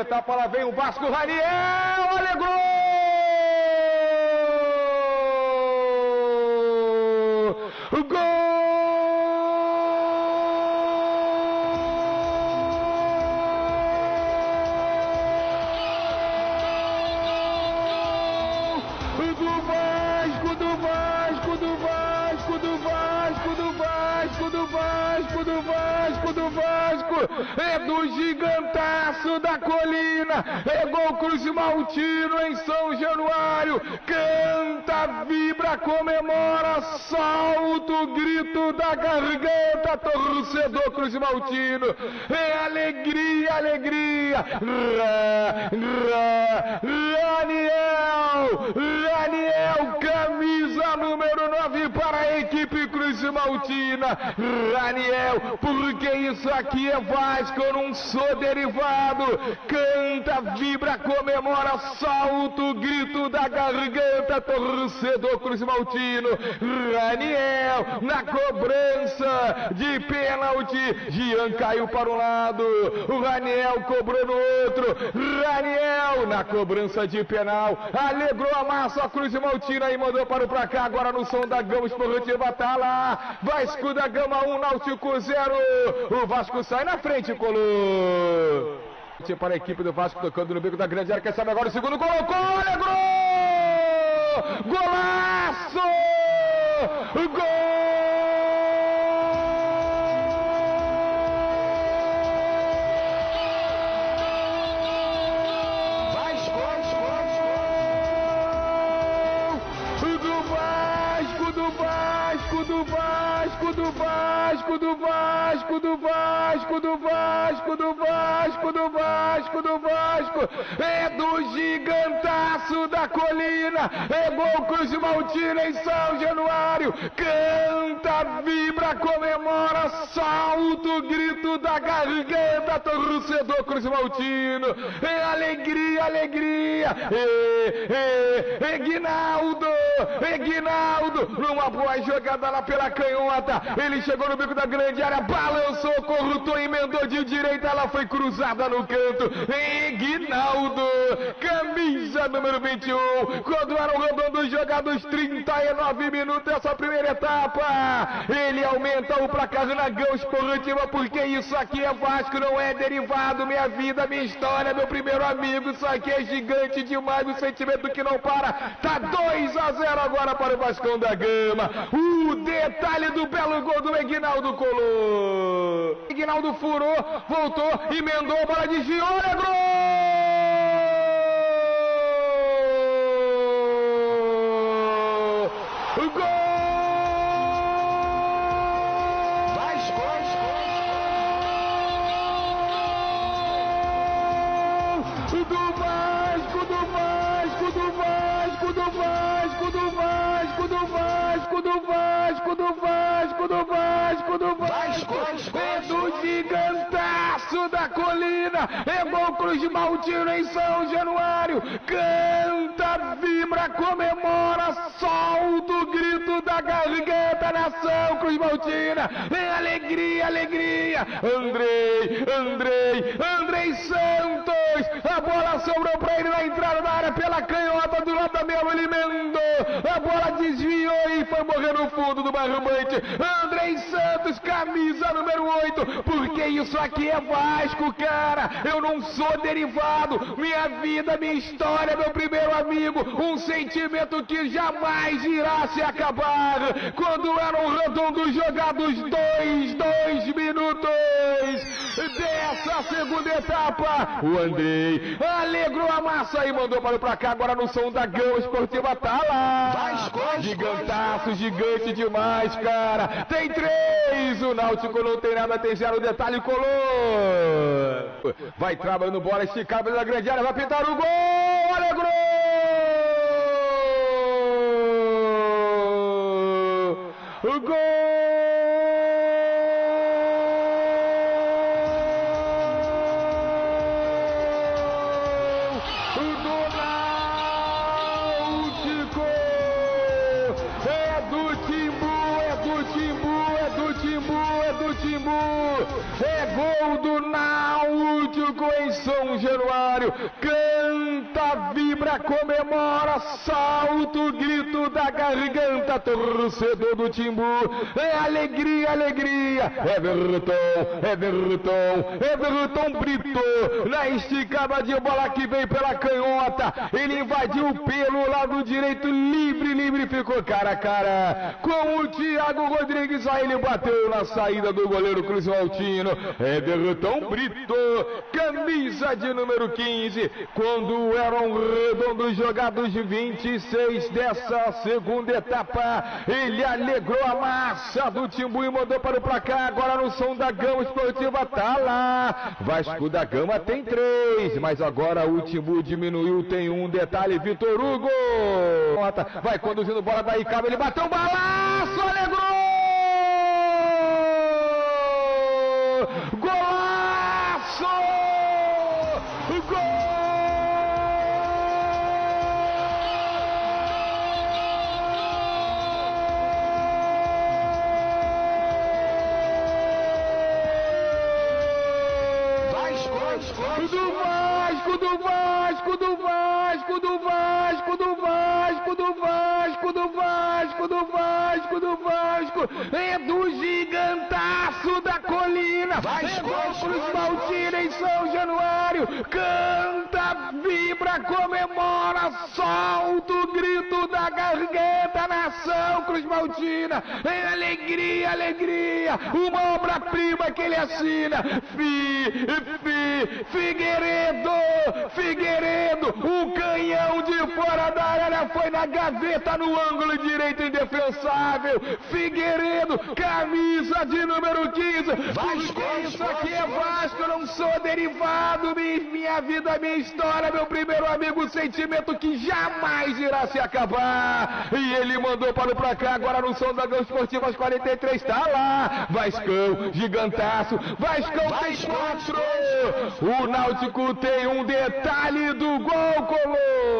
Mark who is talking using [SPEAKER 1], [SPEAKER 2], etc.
[SPEAKER 1] etapa, lá vem o Vasco Raniel, alegrou! é do gigantaço da colina, é gol Cruz Maltino em São Januário, canta, vibra, comemora, salto, grito da garganta, torcedor Cruz Maltino, é alegria, alegria, Rá, Rá, Raniel, Raniel, camisa número 9 para a equipe Cruz Maltina, Raniel, porque isso aqui é Vasco, eu não sou derivado. Canta, vibra, comemora, salto, grito da garganta, torcedor Cruz Maltino. Raniel na cobrança de pênalti. Gian caiu para um lado, o Raniel cobrou no outro. Raniel na cobrança de penal. Alegrou a massa, a Cruz Maltina e mandou para o placar. Agora no som da Gama Esportiva tá lá. Vasco da Gama 1, Náutico 0. O Vasco sai na frente, Colo. Para a equipe do Vasco tocando no bico da grande área. Quem sabe agora o segundo colocou. Olha, gol! Golaço! Gol! do Vasco, Vasco do Bar! Vasco, do Vasco, do Vasco, do Vasco, do Vasco, do Vasco, é do gigantaço da colina, é gol Cruz Maltina em São Januário, canta, vibra, comemora, salto, grito da garganta, torcedor Cruz Maltino, é alegria, alegria, é, é, é Guinaldo, é Guinaldo, numa boa jogada lá pela canhota, ele chegou no bico da grande área, balançou, corrutou, emendou de direita, ela foi cruzada no canto. Guinaldo, camisa número 21. Quando eram rodando jogados 39 minutos essa primeira etapa. Ele aumenta o placar na Gão Esportiva, porque isso aqui é Vasco, não é derivado. Minha vida, minha história, meu primeiro amigo. Isso aqui é gigante demais, o sentimento que não para. Tá 2 a 0 agora para o Vascão da Gama. O detalhe do belo gol do Eguinaldo colou. Eguinaldo furou, voltou, emendou, bola de Gio, olha gol! Gol! Do Vasco, do Vasco, do Vasco, do Vasco, do Vasco, do Vasco, do Vasco, do Vasco, do Vasco, do Vasco, é do da colina, gol Cruz Maltino em São Januário, canta, vibra, comemora, solta o grito da garganta, nação Cruz Maltina, é alegria, alegria, Andrei, Andrei, Andrei Santos, a bola sobrou pra ele na entrada da área pela canhota do lado da mesmo, ele emendou, a bola desviou e foi morrer no fundo do barbante. Andrei Santos, camisa número 8, porque isso aqui é Vasco, cara. Eu não sou derivado. Minha vida, minha história, meu primeiro amigo. Um sentimento que jamais irá se acabar. Quando eram redondos jogados dois, dois minutos dessa segunda etapa. O Andrei alegrou a massa e mandou para placar. Agora no som da Gama Esportiva tá lá. Vasco, Gigantaço, gigante demais, cara. Tem três. O Náutico não tem nada, tem zero detalhe, colou. Vai trabalhando bola, esticada na grande área, vai pintar o gol. Alegrou! O gol! Timbu, é É gol do Náutico em São Januário. Canta vida! Vibra, comemora, salto, grito da garganta, torcedor do Timbu. É alegria, alegria. Everton, Everton, Everton Brito. Na esticada de bola que vem pela canhota. Ele invadiu pelo lado direito, livre, livre, ficou cara a cara com o Thiago Rodrigues. Aí ele bateu na saída do goleiro Cruz Maltino. Everton Brito, camisa de número 15. Quando eram redondos jogados 26 dessa segunda etapa, ele alegrou a massa do Timbu e mandou para o placar. Agora no som da Gama Esportiva tá lá. Vasco da Gama tem três, mas agora o Timbu diminuiu, tem um detalhe. Vitor Hugo vai conduzindo bola daí, cabe ele bateu um balaço, alegrou! Golaço! Gol! Do Vasco, do Vasco, do Vasco, do Vasco, do Vasco, do Vasco, do Vasco, do Vasco, do Vasco, é do gigantaço da colina, Vasco, é Cruz Maltina em São Januário, canta, vibra, comemora, solta o grito da garganta, nação Cruz Maltina, é alegria, alegria, uma obra-prima que ele assina, fi, fi, Figueiredo, Figueiredo, o canhão de fora da área foi na gaveta no ângulo direito indefensável. Figueiredo, camisa de número 15. Vasco, isso aqui é Vasco, eu não sou derivado. Minha vida, minha história, meu primeiro amigo, sentimento que jamais irá se acabar. E ele mandou para o cá, agora no som da Gão Esportivo às 43, tá lá. Vascão, gigantaço, Vascão tem quatro. O Náutico tem um detalhe do gol, Colô.